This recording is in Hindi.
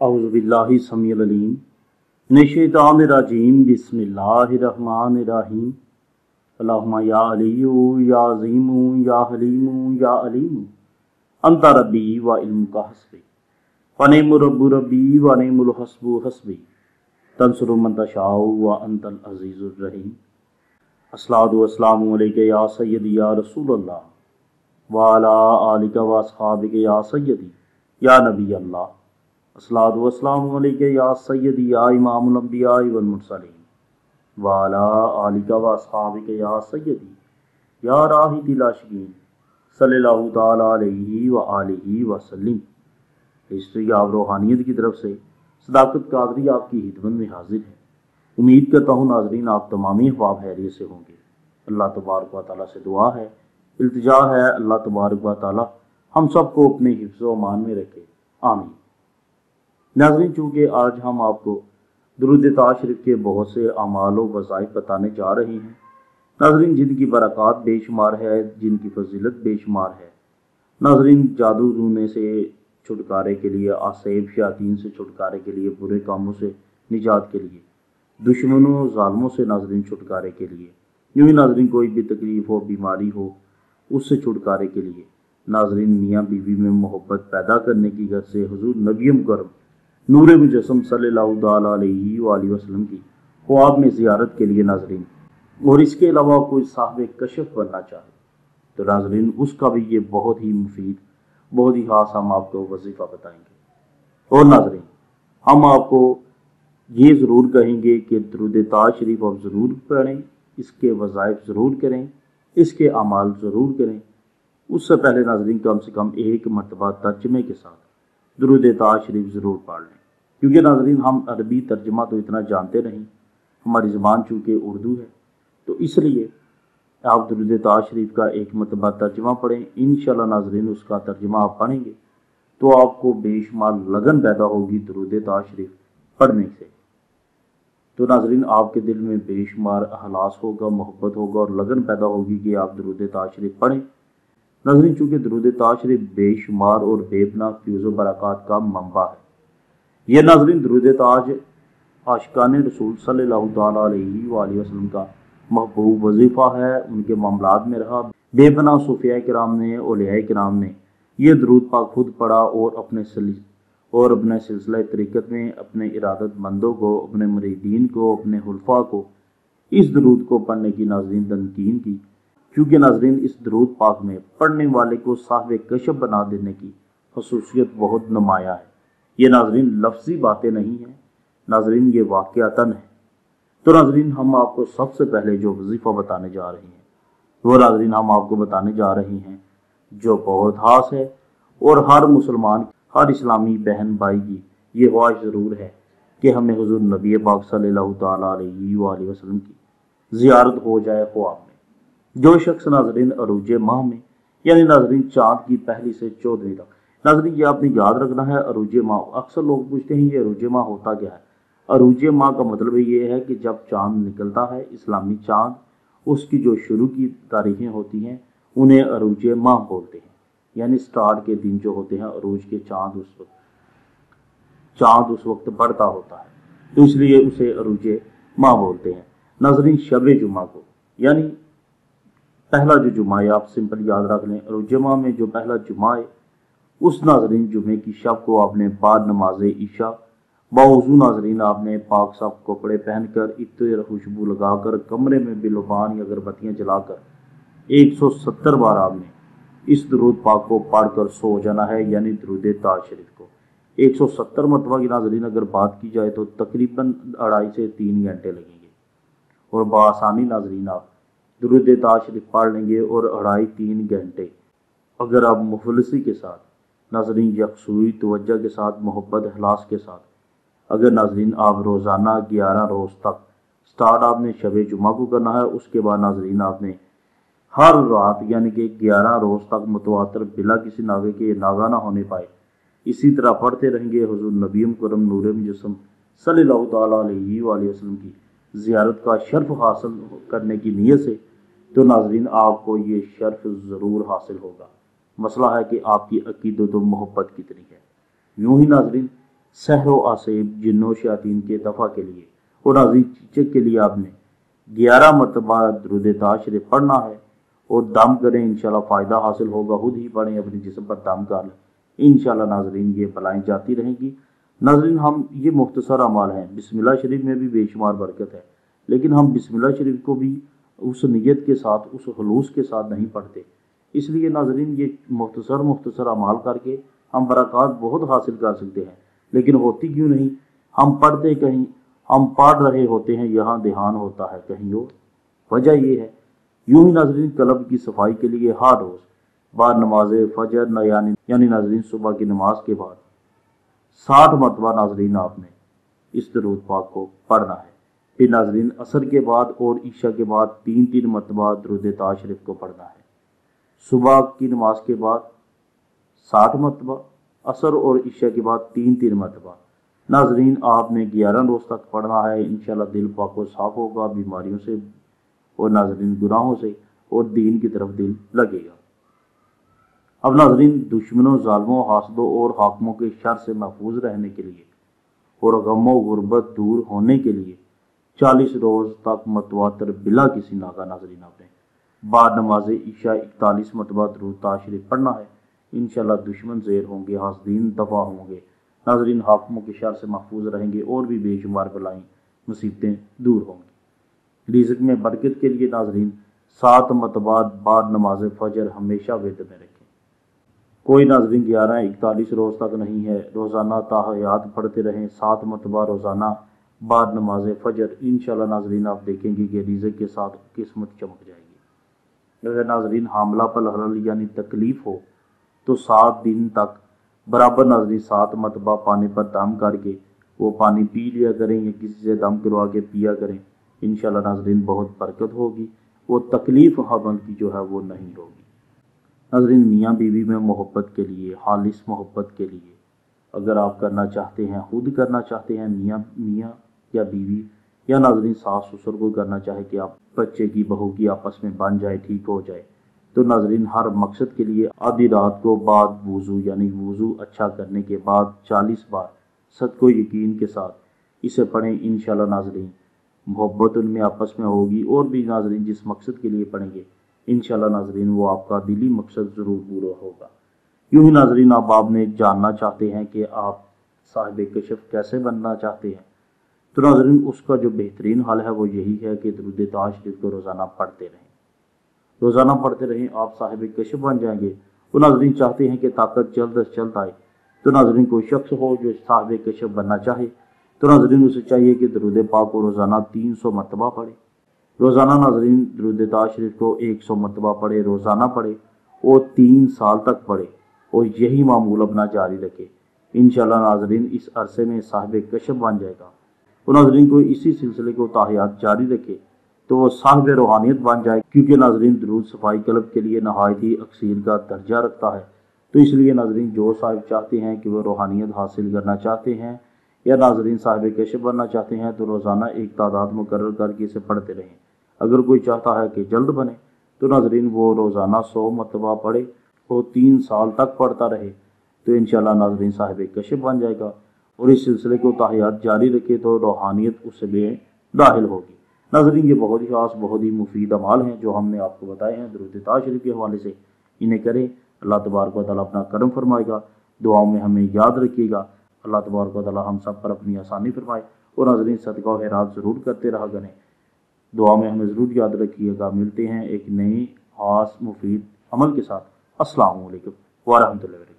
अउज़बिल्लाहिस्समीम नशैतानरजीम बिस्मिल्लाहिर्रहमानिर्रहीम अल्लाहुम्मा या या अंता रब्बी व इल्म का हस्बी फ़नेमु रब्बु रब्बी व नेमुल हस्बु तंसुरु व अंतल अज़ीज़ुर रहीम अस्सलातु वस्सलामु अलैका या सय्यदी या रसूल अल्लाह व अला आलिका व या सय्यदी या नबी अल्लाह वल ऑफ़ रूहानियत की तरफ़ से सदाकत कादरी आपकी हिदमत में हाजिर है। उम्मीद करता हूँ नाजरीन, आप तमामी अहबाब हैरियत से होंगे। अल्लाह तबारक व ताली से दुआ है। इल्तजा है, अल्लाह तबारक व ताली हम सबको अपने हिफ्ज़ मान में रखे। आमीन। नाजरीन चूँकि आज हम आपको दरुद शरीफ के बहुत से अमाल वज़ाइफ बताने जा रहे हैं। नाजरीन, जिनकी बरक़ात बेशुमार है, जिनकी फजीलत बेशुमार है। नाजरीन, जादू रूने से छुटकारे के लिए, आसेब शातीन से छुटकारे के लिए, बुरे कामों से, निजात के लिए, दुश्मनों ालमों से नाजरीन छुटकारे के लिए, यूँ ही नाजरीन, कोई भी तकलीफ़ हो, बीमारी हो, उससे छुटकारे के लिए, नाजरीन मियाँ बीवी में मोहब्बत पैदा करने की, घर से हजूर नबीम करम नूर मुजसम अलैहि की ख्वाब में ज़ियारत के लिए नाजरीन। और इसके अलावा कोई साहब कशफ बनना चाहे तो नाजरीन, उसका भी ये बहुत ही मुफीद, बहुत ही खास हम आपको वजीफ़ा बताएँगे। और नाजरीन, हम आपको ये ज़रूर कहेंगे कि दरुद ताज शरीफ आप ज़रूर पढ़ें, इसके वज़ाइफ ज़रूर करें, इसके अमाल ज़रूर करें। उससे पहले नाजरीन, कम से कम एक मरतबा तर्जमे के साथ दरुद ताज शरीफ ज़रूर पढ़ लें। क्योंकि नाजरीन, हम अरबी तर्जमा तो इतना जानते नहीं। हमारी ज़बान चूँकि उर्दू है तो इसलिए आप दरुद ताज शरीफ का एक मरतबा तर्जमा पढ़ें। इन नाजरीन, उसका तर्जमा आप पढ़ेंगे तो आपको बेशुमार लगन पैदा होगी दरुद ताज शरीफ पढ़ने से। तो नाजरीन, आपके दिल में बेशुमार अहलास होगा, मोहब्बत होगा और लगन पैदा होगी कि आप दरुद ताज शरीफ पढ़ें। नाजरीन, चूँकि दरुद ताशरीफ बेशुमार और बेबना फ्यूज़ बरक़ात का मंबा है। यह नाजरीन दरुद ताज आशकान रसूल सल्लल्लाहु अलैहि का महबूब वजीफ़ा है, उनके मामला में रहा। बेबना सूफिया कराम ने ओलिया कराम ने यह दरूद पाक खुद पढ़ा और अपने और अपने सिलसिला तरीक़त में अपने इरादतमंदों को, अपने मरीदीन को, अपने हल्फा को इस दरूद को पढ़ने की नाजरीन तनकीन की। क्योंकि नाजरीन, इस दरूद पाक में पढ़ने वाले को साहब कशब बना देने की खसूसियत बहुत नुमाया है। ये नाजरीन, लफ्जी बातें नहीं हैं। नाजरीन, ये वाक़ातन है। तो नाजरीन, हम आपको सबसे पहले जो वजीफ़ा बताने जा रहे हैं, वो नाजरीन, हम आपको बताने जा रहे हैं, जो बहुत खास है, और हर मुसलमान, हर इस्लामी बहन भाई की ये ख्वाहिश ज़रूर है कि हमें हजूर नबी पाक सल्लल्लाहु अलैहि वसल्लम की ज़ियारत हो जाए ख्वाब में। जो शख्स नाजरीन अरूज माह में, यानी नाजरीन चाँद की पहली से चौदहवीं तक नाजरीन ये आपने याद रखना है, अरूज माह अक्सर लोग पूछते हैं, ये अरूज माह होता क्या है? अरूज माह का मतलब ये है कि जब चाँद निकलता है, इस्लामी चाँद, उसकी जो शुरू की तारीखें होती हैं, उन्हें अरूज माह बोलते हैं। यानी स्टार्ट के दिन जो होते हैं, अरूज के चाँद उस वक्त, चाँद उस वक्त बढ़ता होता है। तो इसलिए उसे अरूज माह बोलते हैं। नाजरीन शब जुमा को। यानी पहला जो जुमा है, आप सिंपल याद रख लें और जुमा में जो पहला जुमा है उस नाजरीन जुमे की शब को आपने बाद नमाज़ ईशा, बावजू नाजरीन आपने पाक साफ़ कपड़े पहनकर इतर खुशबू लगाकर, कमरे में बिलोबान या अगरबत्तियाँ जलाकर 170 बार आपने इस दरूद पाक को पढ़कर सो जाना है, यानी दरूद ताज शरीफ को। 170 मरतबा की नाजरीन अगर बात की जाए तो तकरीबन अढ़ाई से तीन घंटे लगेंगे। और बसानी नाजरीन आप दरुद ताशरीफ पढ़ लेंगे और अढ़ाई तीन घंटे अगर आप मुफलसी के साथ नाजरीन, यकसूई तवज्जा के साथ, मोहब्बत अहलास के साथ। अगर नाजरीन, आप रोज़ाना ग्यारह रोज़ तक स्टार्ट आपने शब जुमा को करना है, उसके बाद नाजरीन, आपने हर रात, यानी कि ग्यारह रोज़ तक मुतवातर, बिला किसी नागे के नागा ना होने पाए। इसी तरह पढ़ते रहेंगे हजूर नबीम करम नूर मुजस्म अलैहि वसल्लम की ज़ियारत का शर्फ हासिल करने की नीयत से तो नाजरीन, आपको ये शर्फ ज़रूर हासिल होगा। मसला है कि आपकी अकीदत तो मोहब्बत कितनी है। यूँ ही नाजरीन, सहरो आसेब जिन्नो शयातीन के दफ़ा के लिए और नाजरीन चीचक के लिए आपने ग्यारह मरतबा दरुद शरीफ पढ़ना है और दम करें, इंशाल्लाह फ़ायदा हासिल होगा। खुद ही पढ़ें, अपने जिसम पर दम कर लें। इन नाजरीन, ये भलाएँ जाती रहेंगी। नाजरीन, हम ये मुख्तसर अमाल हैं। बिस्मिल्लाह शरीफ में भी बेशुमार बरकत है। लेकिन हम बिस्मिल्लाह शरीफ को भी उस नीयत के साथ, उस खलूस के साथ नहीं पढ़ते। इसलिए नाजरीन, ये मुख्तसर मुख्तसर अमाल करके हम बरक़ात बहुत हासिल कर सकते हैं। लेकिन होती क्यों नहीं? हम पढ़ते कहीं, हम पढ़ रहे होते हैं, यहाँ ध्यान होता है कहीं और। वजह यह है, यूँ ही नाजरीन कलब की सफ़ाई के लिए हर रोज़ बार नमाज़ फजर न, यानी यानी नाजरीन, सुबह की नमाज़ के बाद। साठ मरतबा नाजरीन, आपने इस दरूद पाक को पढ़ना है। फिर नाजरीन, असर के बाद और ईशा के बाद तीन तीन मरतबा दरुद शरीफ को पढ़ना है। सुबह की नमाज़ के बाद साठ मरतबा, असर और ईशा के बाद तीन तीन मरतबा। नाजरीन, आपने ग्यारह रोज़ तक पढ़ना है। इन दिल पाक साफ़ होगा, बीमारियों से और नाजरीन गुनाहों से और दीन की तरफ़ दिल लगेगा। अब नाजरीन, दुश्मनों ालमों हासदों और हाकमों के शर से महफूज रहने के लिए और गमो, गुर्बत दूर होने के लिए चालीस रोज़ तक मतवातर बिला किसी नागा नाजरीन आपने बाद नमाज़ ईशा इकतालीस दरूद शरीफ पढ़ना है। इन दुश्मन जेर होंगे हासदीन दफ़ा होंगे। नाजरीन हाकमों के शर से महफूज रहेंगे और भी बेशुमार बलाई मुसीबतें दूर होंगी। रिजक में बरकत के लिए नाजरीन, सात मतबाद बाद नमाज़ फजर हमेशा वेद में रखें। कोई नाजरीन ग्यारह, इकतालीस रोज़ तक नहीं है, रोज़ाना ताहयात पढ़ते रहें। सात मतबा रोज़ाना बाद नमाज़ फजर। इन नाजरीन, आप देखेंगे कि रिजक के साथ किस्मत चमक जाएगी। अगर नाजरीन, हामला पल हल यानी तकलीफ़ हो तो सात दिन तक बराबर नाजरी सात मतबा पानी पर दम करके वो पानी पी लिया करें, या किसी से दम करवा के पिया करें इन नाजरीन बहुत बरकत होगी। वो तकलीफ़ हमल की जो है वो नहीं होगी। नाजरीन, मियाँ बीवी में मोहब्बत के लिए, हालिस मोहब्बत के लिए अगर आप करना चाहते हैं, खुद करना चाहते हैं, मियाँ मियाँ या बीवी या नाजरीन, सास ससुर को करना चाहे कि आप बच्चे की बहू की आपस में बन जाए, ठीक हो जाए। तो नाजरीन, हर मकसद के लिए आधी रात को बाद वज़ू, यानी वज़ू अच्छा करने के बाद चालीस बार सद को यकीन के साथ इसे पढ़ें इन नाजरीन। मोहब्बत उनमें आपस में होगी और भी नाजरीन, जिस मकसद के लिए पढ़ेंगे इन नाजरीन, वो आपका दिली मकसद ज़रूर पूरा होगा। यूँ ही नाजरीन आप आपने जानना चाहते हैं कि आप साहिब कशफ कैसे बनना चाहते हैं। तो नाजरीन, उसका जो बेहतरीन हाल है वो यही है कि दरुद ताज शरीफ को रोज़ाना पढ़ते रहें। रोज़ाना पढ़ते रहें, आप साहिब कशफ बन जाएँगे। तो नाजरीन, चाहते हैं कि ताकत जल्द अज जल्द आए। तो नाजरीन, कोई शख्स हो जो साहिब कशफ बनना चाहे तो नाजरीन, उसे चाहिए कि दरुद पाक को रोज़ाना तीन सौ मरतबा पढ़े। रोज़ाना नाजरीन, दरुद ताज शरीफ को एक सौ मरतबा पढ़े, रोज़ाना पढ़े और तीन साल तक पढ़े और यही मामूल अपना जारी रखे। इन नाजरीन, इस अरसे में साहिब कशफ बन जाएगा। तो नाजरीन को इसी सिलसिले को ताहियात जारी रखे तो वो साहब रूहानियत बन जाए, क्योंकि नाजरीन दरूद सफ़ाई क्लब के लिए नहायत ही अक्सीर का दर्जा रखता है। तो इसलिए नाजरीन, जो साहिब चाहते हैं कि वह रूहानियत हासिल करना चाहते हैं या नाजरीन साहिब कैसे बनना चाहते हैं तो रोज़ाना एक तादाद मुकर करके इसे पढ़ते रहें। अगर कोई चाहता है कि जल्द बने तो नाजरीन, वो रोज़ाना सौ मरतबा पढ़े वो तीन साल तक पढ़ता रहे तो इन नाजरीन साहिब कशफ बन जाएगा। और इस सिलसिले को ताहियात जारी रखे तो रूहानियत उसमें दाखिल होगी। नाजरीन, ये बहुत ही खास, बहुत ही मुफीद अमाल हैं जो हमने आपको बताए हैं। दरुद शरीफ के हवाले से इन्हें करें। अल्लाह तबारक वाली अपना करम फरमाएगा, दुआओं में हमें याद रखिएगा। अल्लाह तबारक वाली हम सब पर अपनी आसानी फरमाए। और नाजरीन, सदका हैरात ज़रूर करते रहा करें। दुआ में हमें ज़रूर याद रखिएगा। मिलते हैं एक नई खास, मुफीद अमल के साथ। असलकम वारहमल